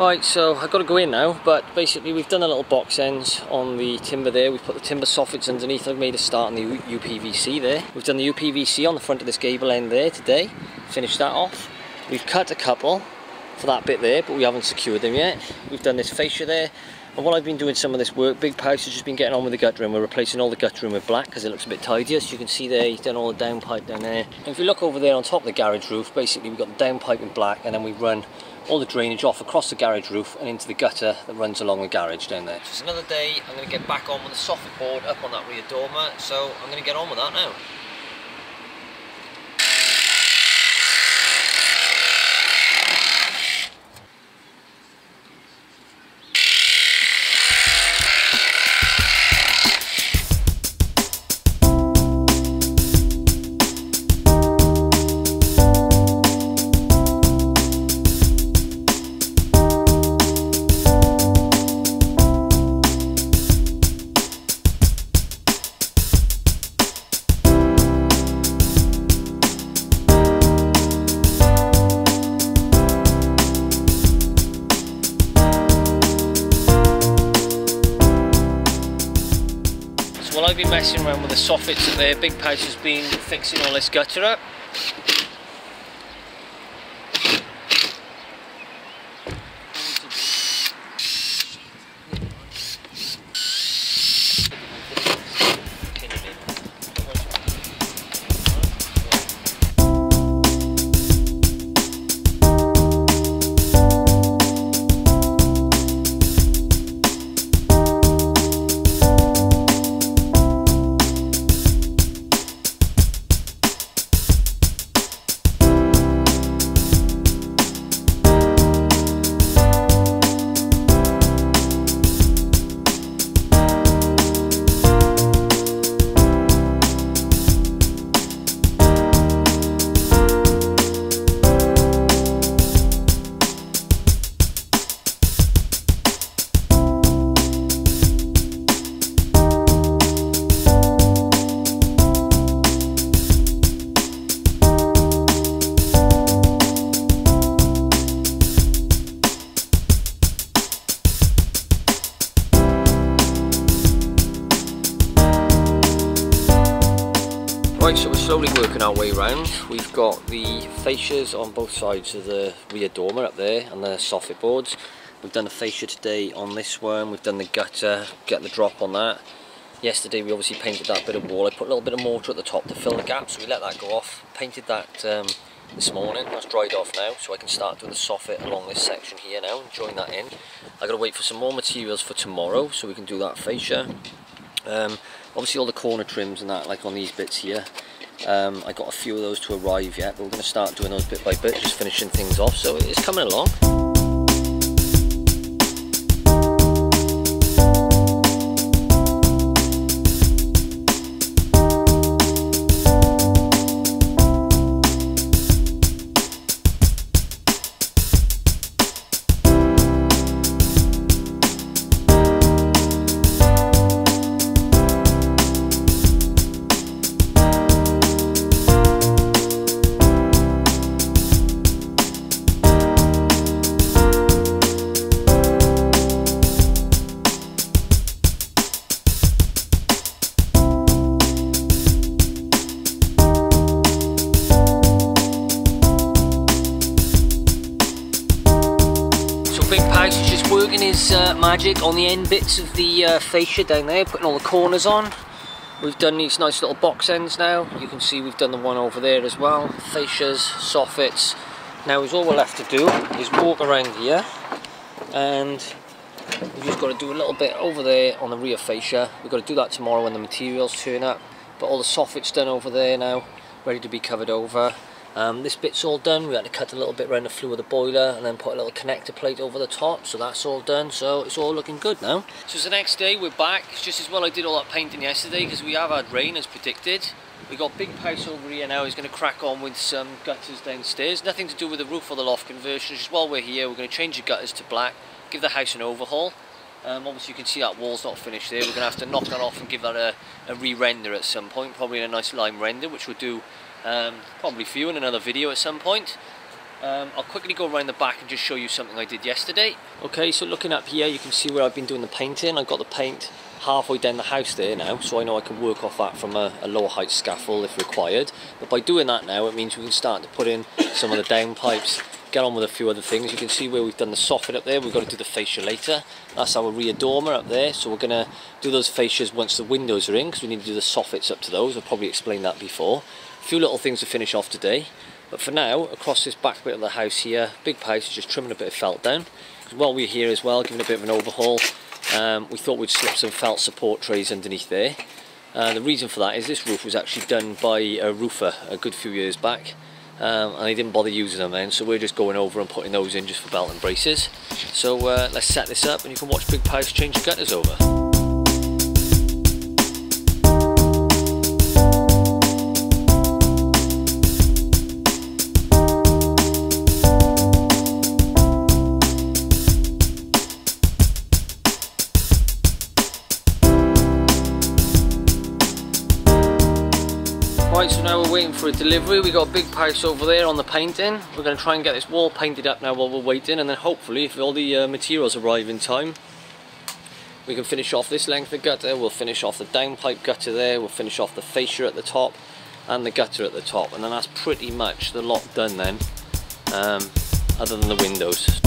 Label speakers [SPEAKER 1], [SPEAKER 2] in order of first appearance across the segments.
[SPEAKER 1] Right, so I've got to go in now, but basically we've done a little box ends on the timber there. We've put the timber soffits underneath. I've made a start on the UPVC there. We've done the UPVC on the front of this gable end there today. Finished that off. We've cut a couple for that bit there, but we haven't secured them yet. We've done this fascia there. And while I've been doing some of this work, Big Pice has just been getting on with the gutter and we're replacing all the gutter with black because it looks a bit tidier. So you can see there, he's done all the downpipe down there. And if you look over there on top of the garage roof, basically we've got the downpipe in black and then we run all the drainage off across the garage roof and into the gutter that runs along the garage down there. Just another day, I'm going to get back on with the soffit board up on that rear dormer, so I'm going to get on with that now. I've been messing around with the soffits there, Big Pice has been fixing all this gutter up. Fascias on both sides of the rear dormer up there and the soffit boards. We've done the fascia today on this one, we've done the gutter, get the drop on that. Yesterday we obviously painted that bit of wall, I put a little bit of mortar at the top to fill the gap, so we let that go off. Painted that um, this morning, that's dried off now, so I can start doing the soffit along this section here now and join that in. i got to wait for some more materials for tomorrow, so we can do that fascia. Um, obviously all the corner trims and that like on these bits here um, I got a few of those to arrive yet but we're going to start doing those bit by bit just finishing things off so it's coming along magic on the end bits of the uh, fascia down there, putting all the corners on. We've done these nice little box ends now. You can see we've done the one over there as well. Fascias, soffits. Now is all we're left to do is walk around here and we've just got to do a little bit over there on the rear fascia. We've got to do that tomorrow when the materials turn up. But all the soffits done over there now, ready to be covered over. Um, this bit's all done, we had to cut a little bit around the flue of the boiler and then put a little connector plate over the top, so that's all done, so it's all looking good now. So it's the next day, we're back, it's just as well I did all that painting yesterday because we have had rain as predicted. We got Big Pice over here now, he's going to crack on with some gutters downstairs, nothing to do with the roof or the loft conversion, just while we're here we're going to change the gutters to black, give the house an overhaul. Um, obviously you can see that wall's not finished there, we're going to have to knock that off and give that a, a re-render at some point, probably in a nice lime render, which we'll do um, probably for you in another video at some point. Um, I'll quickly go around the back and just show you something I did yesterday. Okay, so looking up here, you can see where I've been doing the painting. I've got the paint halfway down the house there now, so I know I can work off that from a, a lower height scaffold if required. But by doing that now, it means we can start to put in some of the downpipes, get on with a few other things. You can see where we've done the soffit up there, we've got to do the fascia later. That's our rear dormer up there, so we're going to do those fascias once the windows are in, because we need to do the soffits up to those. I've probably explained that before. A few little things to finish off today. But for now, across this back bit of the house here, big house is just trimming a bit of felt down. While we're here as well, giving a bit of an overhaul, um, we thought we'd slip some felt support trays underneath there. Uh, the reason for that is this roof was actually done by a roofer a good few years back. Um, and he didn't bother using them then, so we're just going over and putting those in just for belt and braces. So uh, let's set this up and you can watch Big Pius change the gutters over. Waiting for a delivery. We got a big price over there on the painting. We're going to try and get this wall painted up now while we're waiting, and then hopefully, if all the uh, materials arrive in time, we can finish off this length of gutter. We'll finish off the downpipe gutter there. We'll finish off the fascia at the top and the gutter at the top, and then that's pretty much the lot done then, um, other than the windows.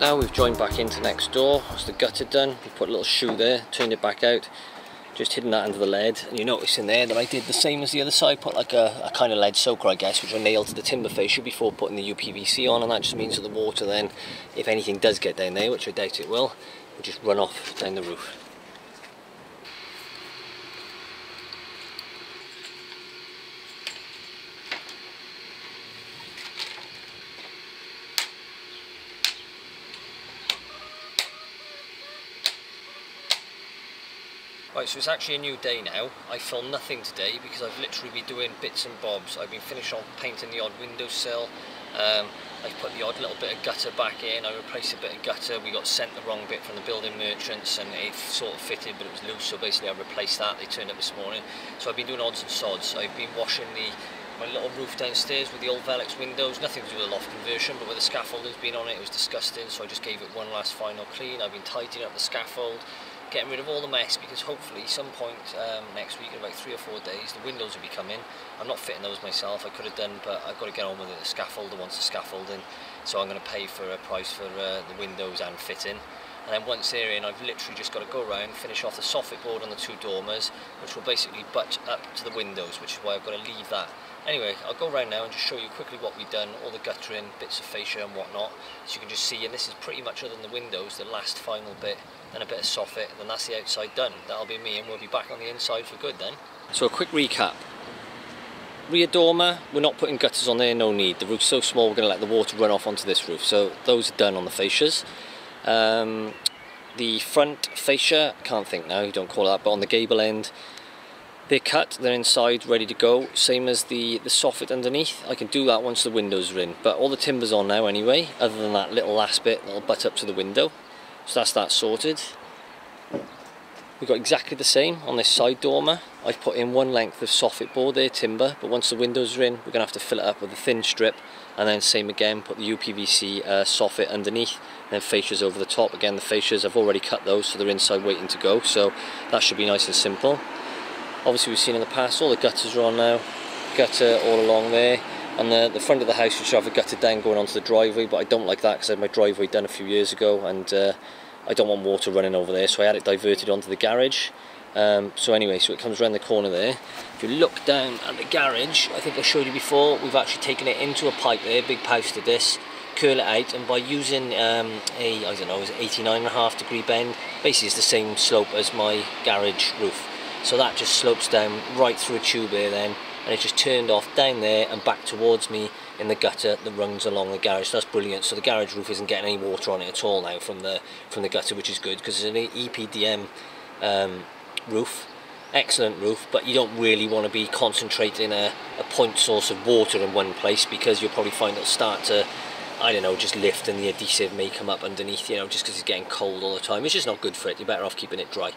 [SPEAKER 1] Now. We've joined back into next door. That's the gutter done. We put a little shoe there, turned it back out, just hidden that under the lead. And you notice in there that I did the same as the other side, put like a, a kind of lead soaker, I guess, which I nailed to the timber fascia before putting the UPVC on. And that just means that the water then, if anything does get down there, which I doubt it will, will just run off down the roof. Right, so it's actually a new day now. I filmed nothing today because I've literally been doing bits and bobs. I've been finishing off painting the odd windowsill. Um, I've put the odd little bit of gutter back in. I replaced a bit of gutter. We got sent the wrong bit from the building merchants and it sort of fitted but it was loose. So basically I replaced that. They turned up this morning. So I've been doing odds and sods. I've been washing the my little roof downstairs with the old Velux windows, nothing to do with the loft conversion, but with the scaffolding's been on it, it was disgusting, so I just gave it one last final clean. I've been tidying up the scaffold, getting rid of all the mess because hopefully some point um, next week in about three or four days the windows will be coming. I'm not fitting those myself I could have done but I've got to get on with it. The scaffolder wants the scaffolding so I'm going to pay for a price for uh, the windows and fitting and then once they're in I've literally just got to go around finish off the soffit board on the two dormers which will basically butt up to the windows which is why I've got to leave that Anyway, I'll go around now and just show you quickly what we've done, all the guttering, bits of fascia and whatnot, so you can just see, and this is pretty much other than the windows, the last final bit, then a bit of soffit, then that's the outside done. That'll be me and we'll be back on the inside for good then. So a quick recap. Rear dormer, we're not putting gutters on there, no need. The roof's so small we're going to let the water run off onto this roof, so those are done on the fascias. Um, the front fascia, can't think now, you don't call that, but on the gable end, they're cut, they're inside, ready to go. Same as the, the soffit underneath. I can do that once the windows are in. But all the timber's on now anyway, other than that little last bit that'll butt up to the window. So that's that sorted. We've got exactly the same on this side dormer. I've put in one length of soffit board there, timber, but once the windows are in, we're going to have to fill it up with a thin strip, and then same again, put the UPVC uh, soffit underneath, then fascias over the top. Again, the fascias, I've already cut those, so they're inside waiting to go, so that should be nice and simple. Obviously we've seen in the past all the gutters are on now. Gutter all along there. And the, the front of the house you should have a gutter down going onto the driveway but I don't like that because I had my driveway done a few years ago and uh, I don't want water running over there so I had it diverted onto the garage. Um, so anyway so it comes around the corner there. If you look down at the garage I think I showed you before we've actually taken it into a pipe there big Pius to this curl it out and by using um, a, I don't know, it 89 and a half degree bend, basically it's the same slope as my garage roof. So that just slopes down right through a tube there then and it just turned off down there and back towards me in the gutter that runs along the garage. So that's brilliant. So the garage roof isn't getting any water on it at all now from the from the gutter, which is good because it's an EPDM um, roof excellent roof but you don't really want to be concentrating a, a point source of water in one place because you'll probably find it'll start to I don't know just lift and the adhesive may come up underneath you know just because it's getting cold all the time. It's just not good for it. You're better off keeping it dry.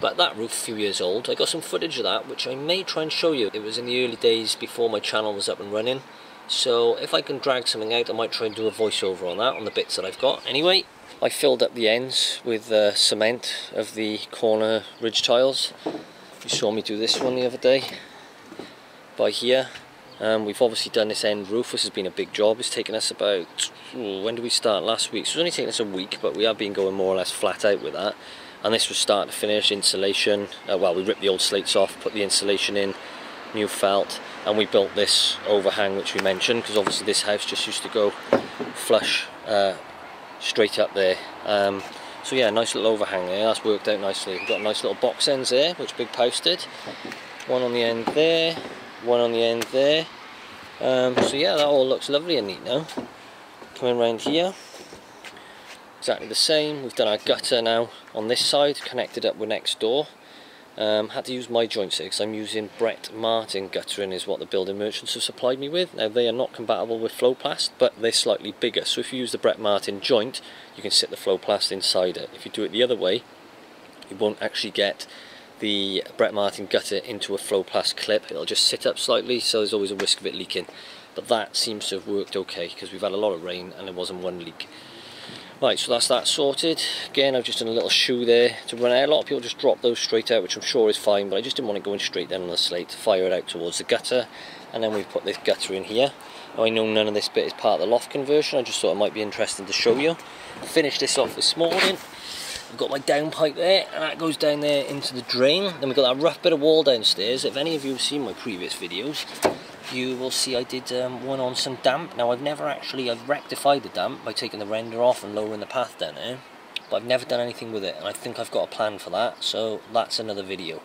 [SPEAKER 1] But that roof a few years old I got some footage of that which I may try and show you. It was in the early days before my channel was up and running. So if I can drag something out I might try and do a voiceover on that on the bits that I've got. Anyway I filled up the ends with uh, cement of the corner ridge tiles. You saw me do this one the other day. By here um, we've obviously done this end. Roof this has been a big job. It's taken us about ooh, when did we start? Last week. So it's only taken us a week but we have been going more or less flat out with that. And this was start to finish insulation. Uh, well we ripped the old slates off put the insulation in new felt and we built this overhang which we mentioned because obviously this house just used to go flush uh, straight up there. Um, so yeah, nice little overhang there, that's worked out nicely. We've got nice little box ends there, which Big posted. One on the end there, one on the end there. Um, so yeah, that all looks lovely and neat now. Coming around here, exactly the same. We've done our gutter now on this side, connected up with next door. Um, had to use my joints here because I'm using Brett Martin guttering is what the building merchants have supplied me with. Now they are not compatible with FloPlast but they're slightly bigger so if you use the Brett Martin joint you can sit the FloPlast inside it. If you do it the other way you won't actually get the Brett Martin gutter into a FloPlast clip. It'll just sit up slightly so there's always a risk of it leaking. But that seems to have worked okay because we've had a lot of rain and there wasn't one leak. Right, so that's that sorted. Again, I've just done a little shoe there to run out. A lot of people just drop those straight out, which I'm sure is fine, but I just didn't want it going straight down on the slate to fire it out towards the gutter. And then we've put this gutter in here. Now, I know none of this bit is part of the loft conversion. I just thought it might be interesting to show you. Finished this off this morning. I've got my downpipe there, and that goes down there into the drain. Then we've got that rough bit of wall downstairs. If any of you have seen my previous videos, you will see I did um, one on some damp. Now I've never actually, I've rectified the damp by taking the render off and lowering the path down there, but I've never done anything with it and I think I've got a plan for that, so that's another video.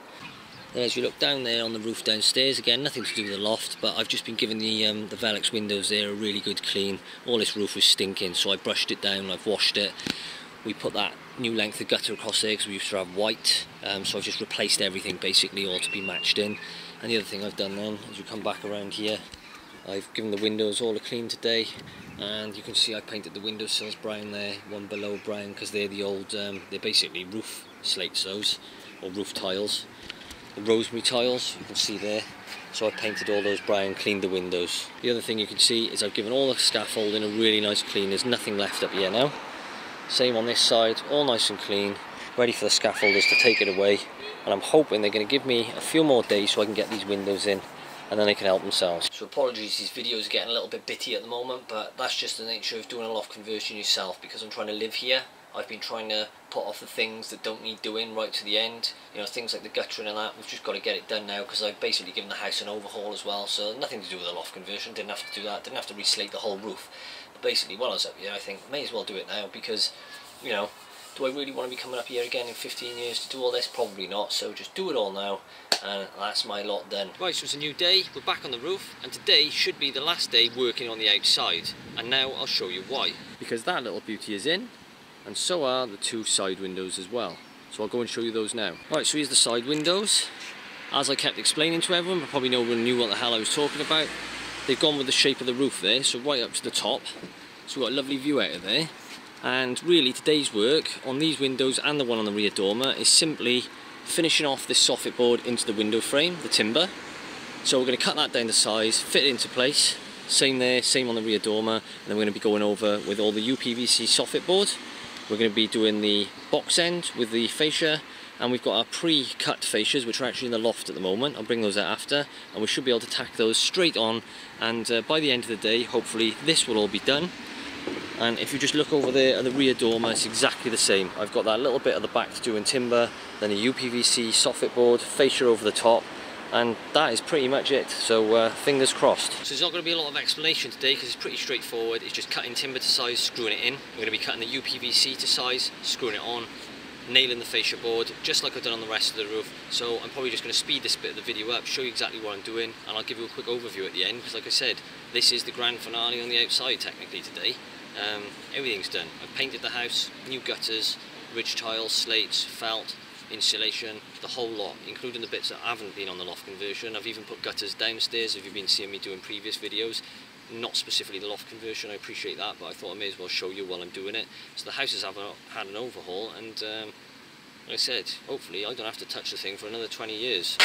[SPEAKER 1] Then as you look down there on the roof downstairs, again nothing to do with the loft, but I've just been giving the, um, the Velux windows there a really good clean. All this roof was stinking, so I brushed it down, I've washed it. We put that new length of gutter across there because we used to have white, um, so I've just replaced everything basically all to be matched in. And the other thing I've done then, as you come back around here, I've given the windows all a clean today and you can see I painted the windowsills brown there, one below brown because they're the old, um, they're basically roof slates those, or roof tiles. The rosemary tiles, you can see there. So I painted all those brown, cleaned the windows. The other thing you can see is I've given all the scaffolding a really nice clean, there's nothing left up here now. Same on this side, all nice and clean, ready for the scaffolders to take it away and I'm hoping they're going to give me a few more days so I can get these windows in and then they can help themselves. So apologies, these videos are getting a little bit bitty at the moment, but that's just the nature of doing a loft conversion yourself because I'm trying to live here. I've been trying to put off the things that don't need doing right to the end. You know, things like the guttering and that, we've just got to get it done now because I've basically given the house an overhaul as well, so nothing to do with the loft conversion, didn't have to do that, didn't have to reslate the whole roof. But basically, while I was up here, I think, may as well do it now because, you know, do I really want to be coming up here again in 15 years to do all this? Probably not, so just do it all now and that's my lot done. Right, so it's a new day, we're back on the roof and today should be the last day working on the outside and now I'll show you why. Because that little beauty is in and so are the two side windows as well. So I'll go and show you those now. Right, so here's the side windows. As I kept explaining to everyone, but probably no one knew what the hell I was talking about, they've gone with the shape of the roof there, so right up to the top. So we've got a lovely view out of there and really today's work on these windows and the one on the rear dormer is simply finishing off this soffit board into the window frame, the timber. So we're going to cut that down to size, fit it into place, same there, same on the rear dormer, and then we're going to be going over with all the UPVC soffit board. We're going to be doing the box end with the fascia, and we've got our pre-cut fascias which are actually in the loft at the moment. I'll bring those out after, and we should be able to tack those straight on, and uh, by the end of the day, hopefully this will all be done. And if you just look over there at the rear dormer it's exactly the same. I've got that little bit at the back to do in timber then a UPVC soffit board fascia over the top and that is pretty much it. So uh, fingers crossed. So there's not going to be a lot of explanation today because it's pretty straightforward. It's just cutting timber to size screwing it in. We're going to be cutting the UPVC to size screwing it on nailing the fascia board just like I've done on the rest of the roof so I'm probably just going to speed this bit of the video up show you exactly what I'm doing and I'll give you a quick overview at the end because like I said this is the grand finale on the outside technically today um, everything's done I've painted the house new gutters ridge tiles slates felt insulation, the whole lot, including the bits that haven't been on the loft conversion. I've even put gutters downstairs if you've been seeing me doing previous videos. Not specifically the loft conversion, I appreciate that, but I thought I may as well show you while I'm doing it. So the house has had an overhaul and um, like I said, hopefully I don't have to touch the thing for another 20 years.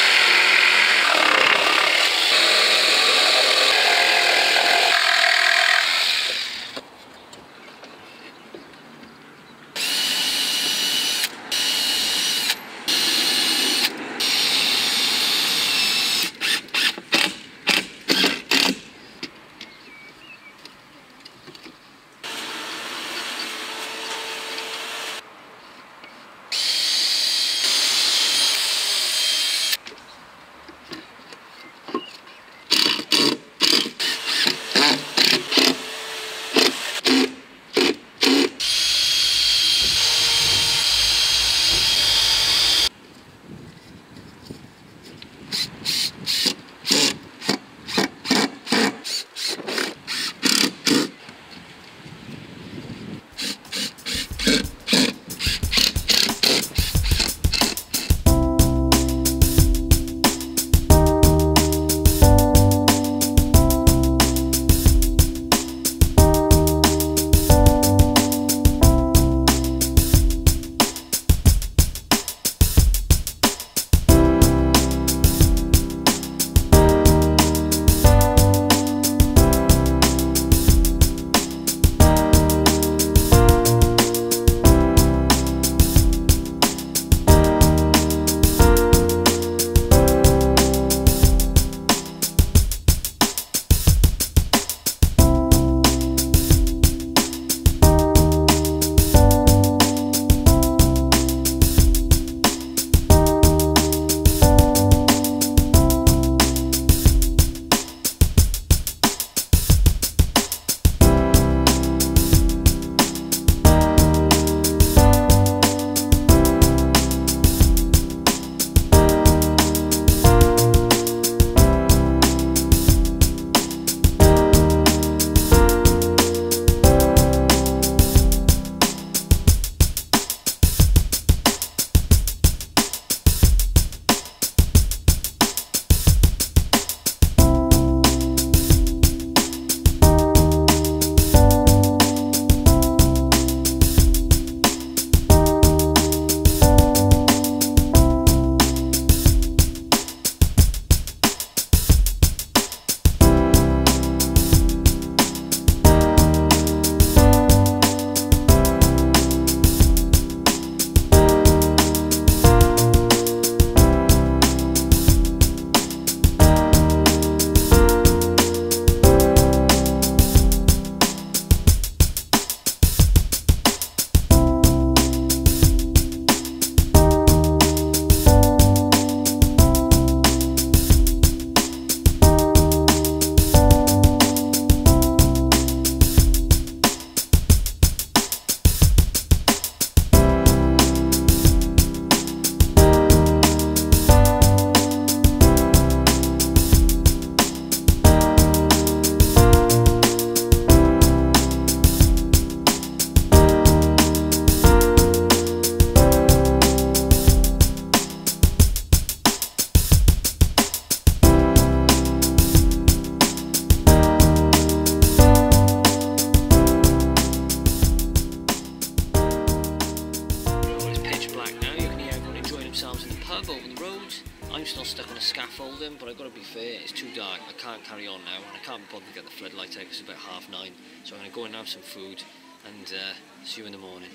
[SPEAKER 1] Scaffolding, but I've got to be fair, it's too dark. I can't carry on now, and I can't bother to get the floodlight out because it's about half nine. So I'm going to go and have some food, and uh, see you in the morning.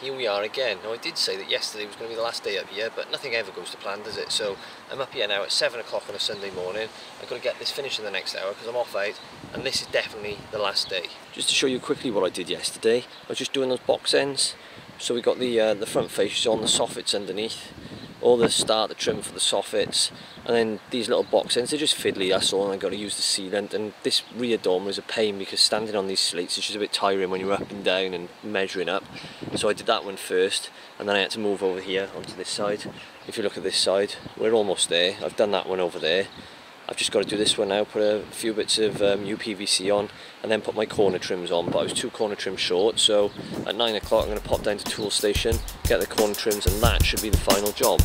[SPEAKER 1] Here we are again. Now I did say that yesterday was going to be the last day up here, but nothing ever goes to plan, does it? So I'm up here now at 7 o'clock on a Sunday morning. I've got to get this finished in the next hour because I'm off out, and this is definitely the last day. Just to show you quickly what I did yesterday, I was just doing those box ends. So we got the uh, the front face on the soffits underneath, all the start, the trim for the soffits,
[SPEAKER 2] and then these little box ends, they're just fiddly, that's all, and I've got to use the sealant, and this rear dormer is a pain because standing on these slates is just a bit tiring when you're up and down and measuring up. So I did that one first, and then I had to move over here onto this side. If you look at this side, we're almost there. I've done that one over there. I've just got to do this one now, put a few bits of um, UPVC on and then put my corner trims on, but I was two corner trims short, so at 9 o'clock I'm going to pop down to Toolstation, get the corner trims and that should be the final job.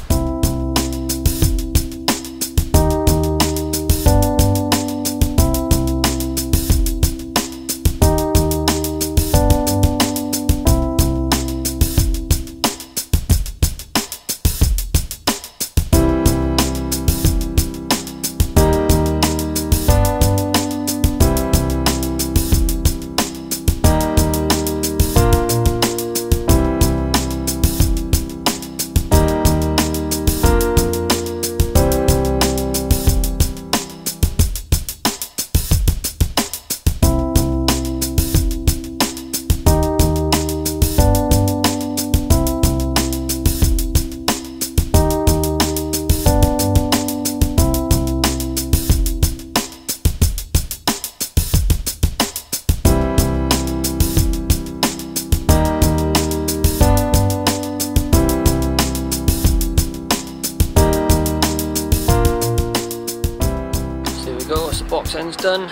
[SPEAKER 2] Done,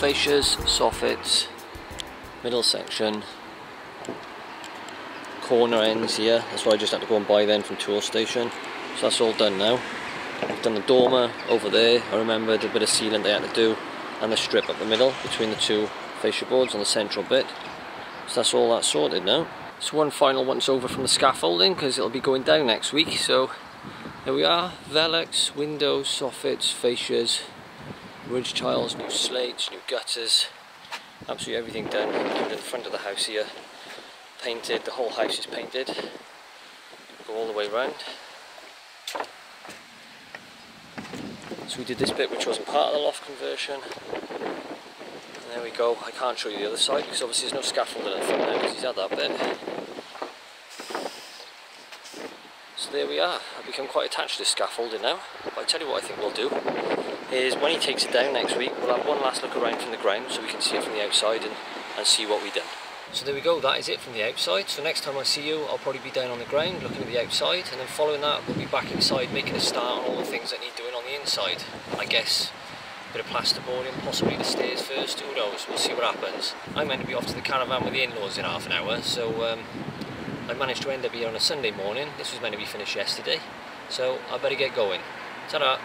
[SPEAKER 2] fascias, soffits, middle section, corner ends here, that's what I just had to go and buy then from Toolstation, so that's all done now. I've done the dormer over there, I remembered a bit of sealant they had to do, and the strip up the middle between the two fascia boards on the central bit, so that's all that sorted now. So one final once over from the scaffolding because it'll be going down next week, so there we are, Velux, windows, soffits, fascias, ridge tiles, new slates, new gutters, absolutely everything done, including the front of the house here. Painted, the whole house is painted. Go all the way around. So we did this bit which wasn't part of the loft conversion. And there we go. I can't show you the other side because obviously there's no scaffolding the front now because he's had that bit. So there we are. I've become quite attached to this scaffolding now. But I tell you what I think we'll do is when he takes it down next week, we'll have one last look around from the ground so we can see it from the outside and, and see what we've done. So there we go, that is it from the outside. So next time I see you, I'll probably be down on the ground looking at the outside and then following that, we'll be back inside making a start on all the things that need doing on the inside. I guess a bit of plasterboarding, possibly the stairs first, who knows, we'll see what happens. I'm meant to be off to the caravan with the in-laws in half an hour, so um, I managed to end up here on a Sunday morning. This was meant to be finished yesterday, so I better get going. Ta-da!